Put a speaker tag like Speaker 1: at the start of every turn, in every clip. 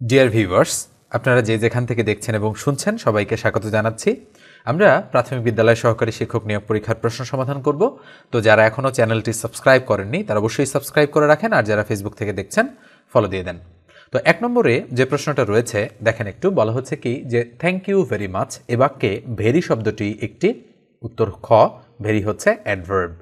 Speaker 1: Dear viewers আপনারা যে যেখান থেকে দেখছেন এবং শুনছেন, সবাইকে স্বাগত জানাচ্ছি। আমরা প্রাথমিক বিদ্যালয় সহকারী শিক্ষক নিয়োগ পরীক্ষার প্রশ্ন সমাধান করব। তো যারা এখনও চ্যানেলটি সাবস্ক্রাইব করেননি, তারা অবশ্যই সাবস্ক্রাইব করে রাখেন আর যারা ফেসবুক থেকে দেখছেন ফলো দিয়ে দেন। তো এক নম্বরে যে প্রশ্নটা রয়েছে, দেখেন একটু, বলা হচ্ছে কি যে থ্যাংক ইউ ভেরি মাচ এ বাক্যে ভেরি শব্দটি একটি উত্তর খ, ভেরি হচ্ছে অ্যাডভার্ব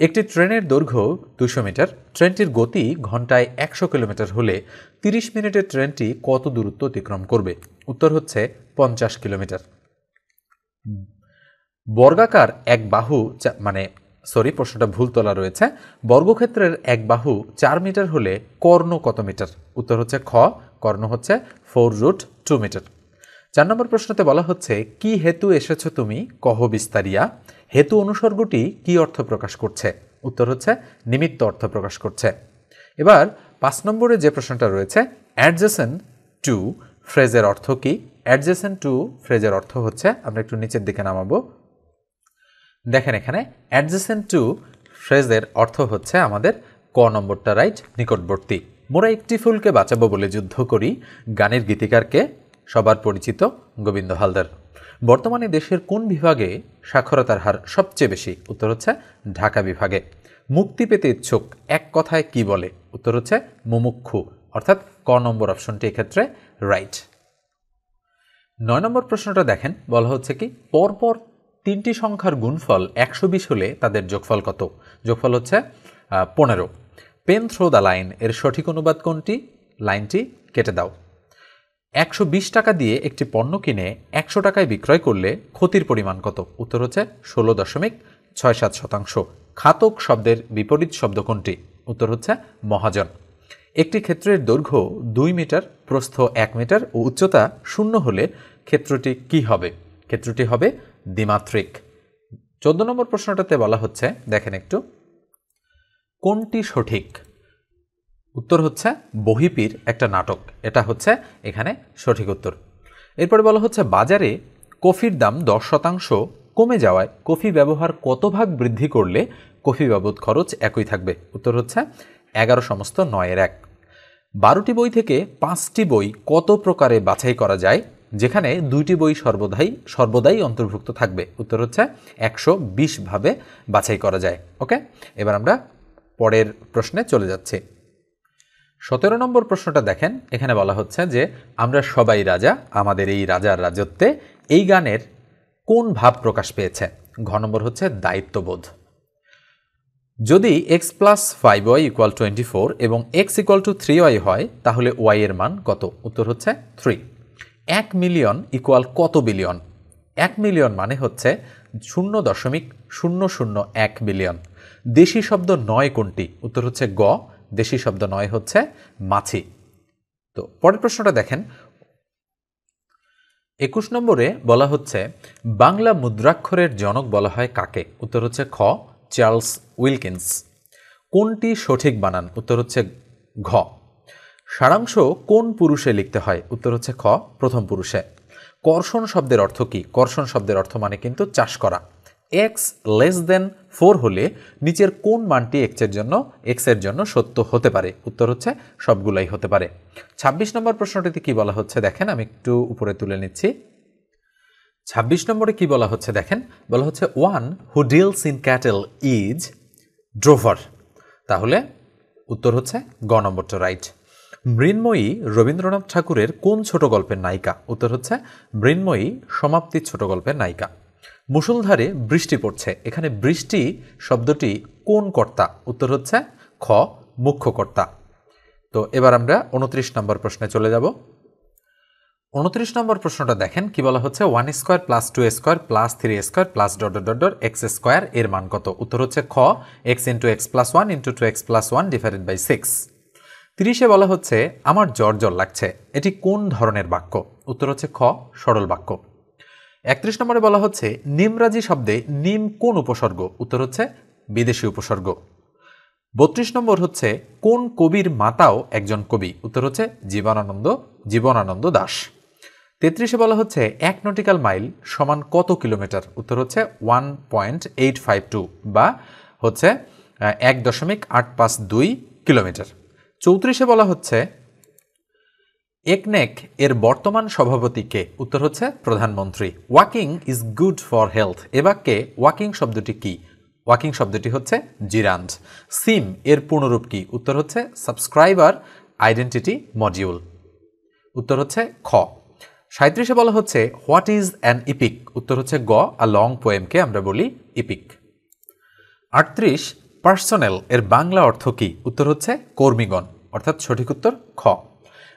Speaker 1: একটি ট্রেনের দৈর্ঘ্য দুশো মিটার, ট্রেনটির গতি ঘন্টায় একশো কিলোমিটার হলে তিরিশ মিনিটের ট্রেনটি কত দূরত্ব অতিক্রম করবে? উত্তর হচ্ছে পঞ্চাশ কিলোমিটার। বর্গাকার এক বাহু মানে সরি প্রশ্নটা ভুল তোলা রয়েছে। বর্গক্ষেত্রের এক বাহু চার মিটার হলে কর্ণ কত মিটার? উত্তর হচ্ছে খ, কর্ণ হচ্ছে ফোর রুট টু মিটার চার নম্বর প্রশ্নতে বলা হচ্ছে, কি হেতু এসেছ তুমি? কহ বিস্তারিয়া। হেতু অনুসর্গটি কি অর্থ প্রকাশ করছে? উত্তর হচ্ছে, নিমিত্ত অর্থ প্রকাশ করছে। এবার পাঁচ নম্বরে যে প্রশ্নটা রয়েছে অ্যাডজেসেন টু ফ্রেজের অর্থ কি? অ্যাডজেসেন টু ফ্রেজের অর্থ হচ্ছে, আমরা একটু নিচের দিকে নামাবো। দেখেন এখানে, অ্যাডজেসেন্ট টু ফ্রেজের অর্থ হচ্ছে আমাদের ক নম্বরটা, রাইট? নিকটবর্তী। মোরা একটি ফুলকে বাঁচাবো বলে যুদ্ধ করি। গানের গীতিকারকে সবার পরিচিত গোবিন্দ হালদার। বর্তমানে দেশের কোন বিভাগে সাক্ষরতার হার সবচেয়ে বেশি? উত্তর হচ্ছে ঢাকা বিভাগে। মুক্তি পেতে ইচ্ছুক এক কথায় কি বলে? উত্তর হচ্ছে মুমুক্ষু, অর্থাৎ ক নম্বর অপশনটি এক্ষেত্রে রাইট নয় নম্বর প্রশ্নটা দেখেন, বলা হচ্ছে কি, পরপর তিনটি সংখ্যার গুণফল একশো বিশ হলে তাদের যোগফল কত? যোগফল হচ্ছে পনেরো। পেন থ্রো দ্য লাইন, এর সঠিক অনুবাদ কোনটি? লাইনটি কেটে দাও। একশো বিশ টাকা দিয়ে একটি পণ্য কিনে একশো টাকায় বিক্রয় করলে ক্ষতির পরিমাণ কত? উত্তর হচ্ছে ষোলো দশমিক ছয় সাত শতাংশ। খাতক শব্দের বিপরীত শব্দ কোনটি? উত্তর হচ্ছে মহাজন। একটি ক্ষেত্রের দৈর্ঘ্য দুই মিটার, প্রস্থ এক মিটার ও উচ্চতা শূন্য হলে ক্ষেত্রটি কি হবে? ক্ষেত্রটি হবে দ্বিমাত্রিক। চোদ্দ নম্বর প্রশ্নটাতে বলা হচ্ছে, দেখেন একটু, কোনটি সঠিক? উত্তর হচ্ছে বহিপীর একটা নাটক। এটা হচ্ছে এখানে সঠিক উত্তর। এরপরে বলা হচ্ছে, বাজারে কফির দাম দশ শতাংশ কমে যাওয়ায় কফি ব্যবহার কত ভাগ বৃদ্ধি করলে কফি বাবদ খরচ একই থাকবে? উত্তর হচ্ছে, এগারো সমস্ত নয়ের এক। বারোটি বই থেকে পাঁচটি বই কত প্রকারে বাছাই করা যায়, যেখানে দুইটি বই সর্বদাই সর্বদাই অন্তর্ভুক্ত থাকবে? উত্তর হচ্ছে, একশো বিশভাবে বাছাই করা যায়। ওকে? এবার আমরা পরের প্রশ্নে চলে যাচ্ছি। সতেরো নম্বর প্রশ্নটা দেখেন। এখানে বলা হচ্ছে যে, আমরা সবাই রাজা, আমাদের এই রাজার রাজত্বে এই গানের কোন ভাব প্রকাশ পেয়েছে? ঘ নম্বর হচ্ছে দায়িত্ববোধ। যদি x plus five y equal twenty four এবং x equal to three y হয়, তাহলে ওয়াই এর মান কত? উত্তর হচ্ছে থ্রি এক মিলিয়ন ইকুয়াল কত বিলিয়ন এক মিলিয়ন মানে হচ্ছে শূন্য দশমিক শূন্য শূন্য এক বিলিয়ন দেশি শব্দ নয় কোনটি? উত্তর হচ্ছে গ। দেশি শব্দ নয় হচ্ছে মাছি। তো পরের প্রশ্নটা দেখেন। একুশ নম্বরে বলা হচ্ছে, বাংলা মুদ্রাক্ষরের জনক বলা হয় কাকে? উত্তর হচ্ছে খ, চার্লস উইলকিন্স। কোনটি সঠিক বানান? উত্তর হচ্ছে ঘ। সারাংশ কোন পুরুষে লিখতে হয়? উত্তর হচ্ছে খ, প্রথম পুরুষে। কর্ষণ শব্দের অর্থ কি? কর্ষণ শব্দের অর্থ মানে কিন্তু চাষ করা। এক্স লেস দেন ফোর হলে নিচের কোন মানটি এক্সের জন্য এক্সের জন্য সত্য হতে পারে? উত্তর হচ্ছে সবগুলাই হতে পারে। ২৬ নম্বর প্রশ্নটিতে কি বলা হচ্ছে? দেখেন, আমি একটু উপরে তুলে নিচ্ছি। ২৬ নম্বরে কি বলা হচ্ছে? দেখেন, বলা হচ্ছে one who deals in cattle is drover তাহলে উত্তর হচ্ছে গ নম্বরটা রাইট মৃন্ময়ী রবীন্দ্রনাথ ঠাকুরের কোন ছোট গল্পের নায়িকা? উত্তর হচ্ছে, মৃন্ময়ী সমাপ্তির ছোট গল্পের নায়িকা। মুসলধারে বৃষ্টি পড়ছে। এখানে বৃষ্টি শব্দটি কোন কর্তা? উত্তর হচ্ছে খ, মুখ্য কর্তা। তো এবার আমরা উনত্রিশ নম্বর প্রশ্নে চলে যাব। উনত্রিশ নম্বর প্রশ্নটা দেখেন, কি বলা হচ্ছে? One square plus two square plus three square plus dot dot dot x square এর মান কত? উত্তর হচ্ছে খ, x into x plus one into two x plus one divided by six. তিরিশে বলা হচ্ছে, আমার জ্বর জ্বর লাগছে। এটি কোন ধরনের বাক্য? উত্তর হচ্ছে খ, সরল বাক্য। একত্রিশ নম্বরে বলা হচ্ছে, নিমরাজি শব্দে নিম কোন উপসর্গ? উত্তর হচ্ছে, বিদেশি উপসর্গ। বত্রিশ নম্বর হচ্ছে, কোন কবির মাতাও একজন কবি? উত্তর হচ্ছে, জীবনানন্দ জীবনানন্দ দাস। তেত্রিশে বলা হচ্ছে, এক নটিক্যাল মাইল সমান কত কিলোমিটার? উত্তর হচ্ছে, one point eight five two বা হচ্ছে এক দশমিক আট পাঁচ দুই কিলোমিটার। চৌত্রিশে বলা হচ্ছে একনেক এর বর্তমান সভাপতি কে? উত্তর হচ্ছে প্রধানমন্ত্রী। Walking is good for health. এ বাক্যে ওয়াকিং শব্দটি কি? ওয়াকিং শব্দটি হচ্ছে জিরান্ড সিম এর পূর্ণরূপ কি? উত্তর হচ্ছে সাবস্ক্রাইবার আইডেন্টিটি মডিউল। উত্তর হচ্ছে খ। সাঁত্রিশে বলা হচ্ছে হোয়াট ইজ অ্যান ইপিক? উত্তর হচ্ছে গ, আ লং পোয়েমকে আমরা বলি ইপিক। আটত্রিশ, পার্সোনেল এর বাংলা অর্থ কি? উত্তর হচ্ছে কর্মীগণ। অর্থাৎ সঠিক উত্তর খ।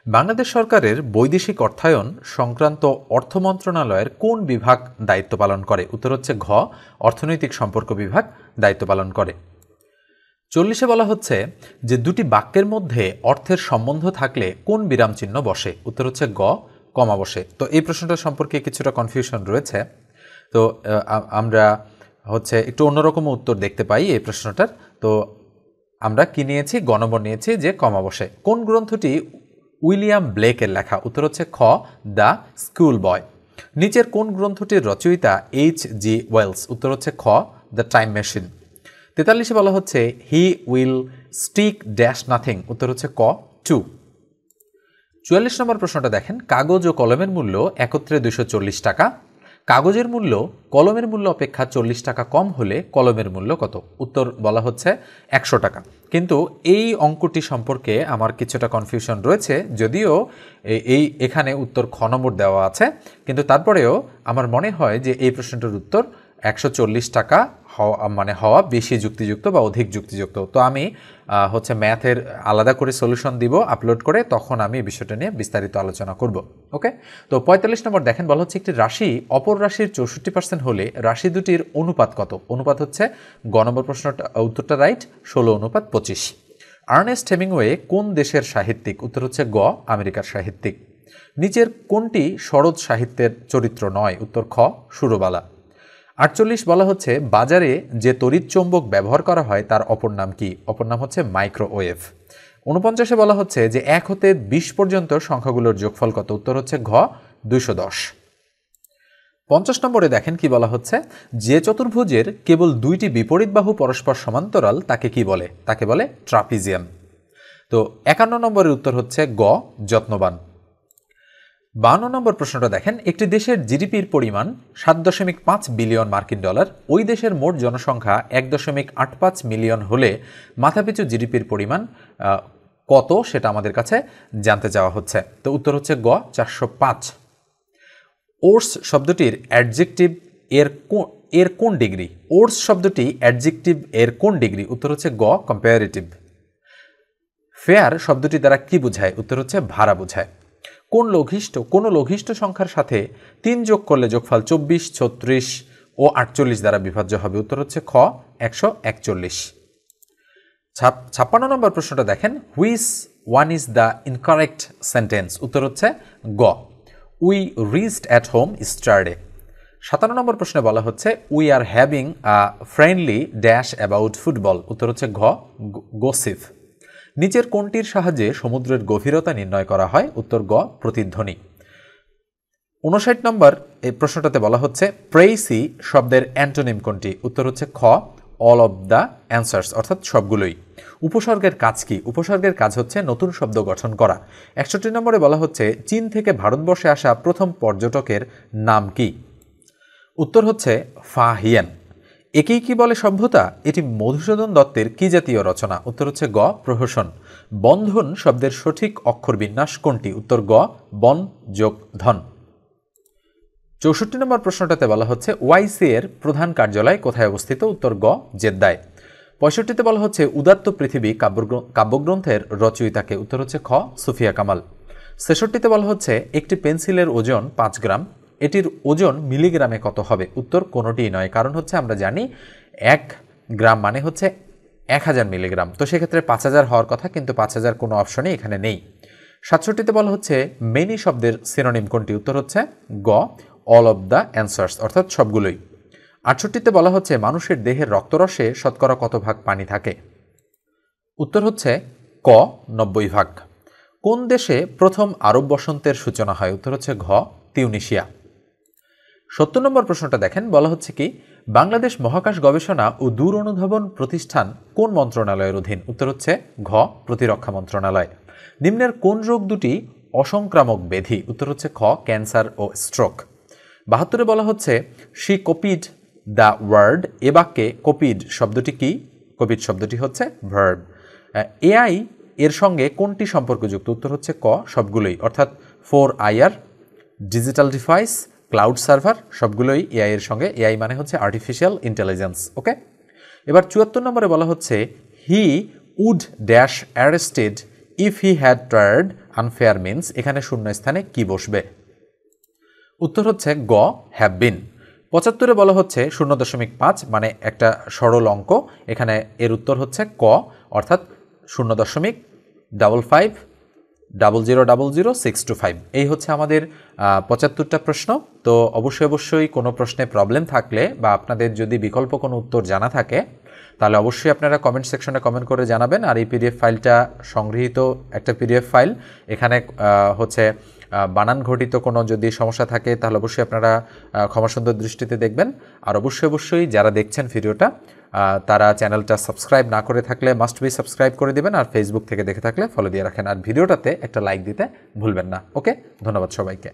Speaker 1: বাংলাদেশ সরকারের বৈদেশিক অর্থায়ন সংক্রান্ত অর্থ মন্ত্রণালয়ের কোন বিভাগ দায়িত্ব পালন করে? উত্তর হচ্ছে ঘ, অর্থনৈতিক সম্পর্ক বিভাগ দায়িত্ব পালন করে। চল্লিশে বলা হচ্ছে যে দুটি বাক্যের মধ্যে অর্থের সম্বন্ধ থাকলে কোন বিরাম চিহ্ন বসে? উত্তর হচ্ছে গ, কমা বসে। তো এই প্রশ্নটা সম্পর্কে কিছুটা কনফিউশন রয়েছে। তো আমরা হচ্ছে একটু অন্যরকম উত্তর দেখতে পাই এই প্রশ্নটার। তো আমরা কি নিয়েছি? গণবর নিয়েছি যে কমা বসে। কোন গ্রন্থটি উইলিয়াম ব্লেকের লেখা উত্তর হচ্ছে খ, দ্য স্কুল বয় নিচের কোন গ্রন্থটির রচয়িতা এইচ জি ওয়েলস? উত্তর হচ্ছে খ, দ্য টাইম মেশিন। তেতাল্লিশে বলা হচ্ছে, he will stick dash nothing. উত্তর হচ্ছে ক, টু। চুয়াল্লিশ নম্বর প্রশ্নটা দেখেন, কাগজ ও কলমের মূল্য একত্রে দুশো টাকা কাগজের মূল্য, কলমের মূল্য অপেক্ষা চল্লিশ টাকা কম হলে কলমের মূল্য কত? উত্তর বলা হচ্ছে একশো টাকা। কিন্তু এই অঙ্কটি সম্পর্কে আমার কিছুটা কনফিউশন রয়েছে, যদিও এই এখানে উত্তর খ নম্বর দেওয়া আছে। কিন্তু তারপরেও আমার মনে হয় যে এই প্রশ্নটার উত্তর একশো চল্লিশ টাকা হওয়া মানে হওয়া বেশি যুক্তিযুক্ত বা অধিক যুক্তিযুক্ত। তো আমি হচ্ছে ম্যাথের আলাদা করে সলিউশন দিব, আপলোড করে তখন আমি এই বিষয়টা নিয়ে বিস্তারিত আলোচনা করব, ওকে? তো পঁয়তাল্লিশ নম্বর দেখেন, বলা হচ্ছে একটি রাশি, অপর রাশির চৌষট্টি পার্সেন্ট হলে রাশি দুটির অনুপাত কত? অনুপাত হচ্ছে, গ নম্বর প্রশ্নটা, উত্তরটা রাইট ষোলো অনুপাত পঁচিশ। আর্নেস্ট হেমিংওয়ে কোন দেশের সাহিত্যিক? উত্তর হচ্ছে গ, আমেরিকার সাহিত্যিক। নিচের কোনটি সরদ সাহিত্যের চরিত্র নয়? উত্তর খ, সুরবালা। আটচল্লিশ বলা হচ্ছে, বাজারে যে তড়িৎ চৌম্বক ব্যবহার করা হয় তার অপর নাম কি? অপর নাম হচ্ছে মাইক্রোওয়েভ। উনপঞ্চাশে বলা হচ্ছে যে এক হতে বিশ পর্যন্ত সংখ্যাগুলোর যোগফল কত? উত্তর হচ্ছে ঘ, দুইশো দশ। পঞ্চাশ নম্বরে দেখেন কি বলা হচ্ছে, যে চতুর্ভুজের কেবল দুইটি বিপরীত বাহু পরস্পর সমান্তরাল, তাকে কি বলে? তাকে বলে ট্রাপিজিয়াম তো একান্ন নম্বরের উত্তর হচ্ছে গ, যত্নবান। বান্ন নম্বর প্রশ্নটা দেখেন, একটি দেশের জিডিপির পরিমাণ সাত দশমিক পাঁচ বিলিয়ন মার্কিন ডলার, ওই দেশের মোট জনসংখ্যা এক দশমিক আট পাঁচ মিলিয়ন হলে মাথাপিছু জিডিপির পরিমাণ কত সেটা আমাদের কাছে জানতে চাওয়া হচ্ছে। তো উত্তর হচ্ছে গ, চারশো পাঁচ। ওর্স শব্দটির অ্যাডজেক্টিভ এর এর কোন ডিগ্রি? ওর্স শব্দটি অ্যাডজেক্টিভ এর কোন ডিগ্রি? উত্তর হচ্ছে গ কম্পায়ারিটিভ ফেয়ার শব্দটি দ্বারা কি বোঝায়? উত্তর হচ্ছে ভাড়া বোঝায়। কোন লঘিষ্ঠ কোন লঘিষ্ঠ সংখ্যার সাথে তিন যোগ করলে যোগফল চব্বিশ, ছত্রিশ ও আটচল্লিশ দ্বারা বিভাজ্য হবে। উত্তর হচ্ছে খ, একশো একচল্লিশ। ছাপ্পান্ন নম্বর প্রশ্নটা দেখেন। Which, one is the incorrect sentence. উত্তর হচ্ছে গ। We reached at home yesterday সাতান্ন নম্বর প্রশ্নে বলা হচ্ছে, we are having a friendly dash about football. উত্তর হচ্ছে ঘ গোসিফ নিচের কোনটির সাহায্যে সমুদ্রের গভীরতা নির্ণয় করা হয়, উত্তর গ, প্রতিধ্বনি। উনষাট নম্বর এই প্রশ্নটাতে বলা হচ্ছে, প্রেইসি শব্দের অ্যান্টোনিম কোনটি? উত্তর হচ্ছে খ, অল অব দ্য অ্যান্সার্স, অর্থাৎ সবগুলোই। উপসর্গের কাজ কি? উপসর্গের কাজ হচ্ছে নতুন শব্দ গঠন করা। একষট্টি নম্বরে বলা হচ্ছে, চীন থেকে ভারতবর্ষে আসা প্রথম পর্যটকের নাম কি? উত্তর হচ্ছে ফাহিয়ান একেই কি বলে সভ্যতা? এটি মধুসূদন দত্তের কি জাতীয় রচনা? উত্তর হচ্ছে গ, প্রহসন। বন্ধন শব্দের সঠিক অক্ষর বিন্যাস কোনটি? উত্তর গ, বন যোগ ধন। চৌষট্টি নম্বর প্রশ্নটাতে বলা হচ্ছে, ওয়াইসি এর প্রধান কার্যালয় কোথায় অবস্থিত? উত্তর গ, জেদ্দায়। পঁয়ষট্টিতে বলা হচ্ছে, উদাত্ত পৃথিবী কাব্যগ্রন্থের রচয়িতাকে। উত্তর হচ্ছে খ, সুফিয়া কামাল। ছেষট্টিতে বলা হচ্ছে, একটি পেন্সিলের ওজন পাঁচ গ্রাম। এটির ওজন মিলিগ্রামে কত হবে? উত্তর কোনোটিই নয়। কারণ হচ্ছে আমরা জানি এক গ্রাম মানে হচ্ছে এক হাজার মিলিগ্রাম। তো সেক্ষেত্রে পাঁচ হাজার হওয়ার কথা, কিন্তু পাঁচ হাজার কোনো অপশনই এখানে নেই। সাতষট্টিতে বলা হচ্ছে মেনি শব্দের সিনোনিম কোনটি? উত্তর হচ্ছে গ অল অব দ্য অ্যান্সার্স অর্থাৎ সবগুলোই। আটষট্টিতে বলা হচ্ছে মানুষের দেহের রক্তরসে শতকরা কত ভাগ পানি থাকে? উত্তর হচ্ছে ক, নব্বই ভাগ। কোন দেশে প্রথম আরব বসন্তের সূচনা হয়? উত্তর হচ্ছে ঘ, তিউনিশিয়া। সত্তর নম্বর প্রশ্নটা দেখেন, বলা হচ্ছে কি, বাংলাদেশ মহাকাশ গবেষণা ও দূর অনুধাবন প্রতিষ্ঠান কোন মন্ত্রণালয়ের অধীন? উত্তর হচ্ছে ঘ, প্রতিরক্ষা মন্ত্রণালয়। নিম্নের কোন রোগ দুটি অসংক্রামক ব্যাধি? উত্তর হচ্ছে খ, ক্যান্সার ও স্ট্রোক। বাহাত্তরে বলা হচ্ছে শি কপিড দ্য ওয়ার্ড এ বাক্যে কপিড শব্দটি কি? কপিড শব্দটি হচ্ছে ভার্ব। এআই এর সঙ্গে কোনটি সম্পর্কযুক্ত? উত্তর হচ্ছে ক, সবগুলোই। অর্থাৎ four IR digital device cloud server সবগুলোই এআই এর সঙ্গে। এআই মানে হচ্ছে আর্টিফিশিয়াল ইন্টেলিজেন্স ওকে এবার চুয়াত্তর নম্বরে বলা হচ্ছে he would dash arrested if he had tried unfair means এখানে শূন্য স্থানে কি বসবে? উত্তর হচ্ছে, গ হ্যাভ বিন পঁচাত্তরে বলা হচ্ছে, শূন্য দশমিক পাঁচ মানে একটা সরল অঙ্ক। এখানে এর উত্তর হচ্ছে ক, অর্থাৎ শূন্য দশমিক double five double zero double zero six two five এই হচ্ছে আমাদের পঁচাত্তরটা প্রশ্ন। তো অবশ্যই অবশ্যই কোনো প্রশ্নে প্রবলেম থাকলে বা আপনাদের যদি বিকল্প কোনো উত্তর জানা থাকে, তাহলে অবশ্যই আপনারা কমেন্ট সেকশনে কমেন্ট করে জানাবেন। আর এই পিডিএফ ফাইলটা সংগৃহীত একটা পিডিএফ ফাইল এখানে হচ্ছে বানান ঘটিত কোনো যদি সমস্যা থাকে, তাহলে অবশ্যই আপনারা ক্ষমাসুন্দর দৃষ্টিতে দেখবেন। আর অবশ্যই অবশ্যই যারা দেখছেন ভিডিওটা তারা চ্যানেলটা সাবস্ক্রাইব না করে থাকলে মাস্ট বি সাবস্ক্রাইব করে দেবেন আর ফেসবুক থেকে দেখে থাকলে ফলো দিয়ে রাখেন। আর ভিডিওটাতে একটা লাইক দিতে ভুলবেন না। ওকে ধন্যবাদ সবাইকে।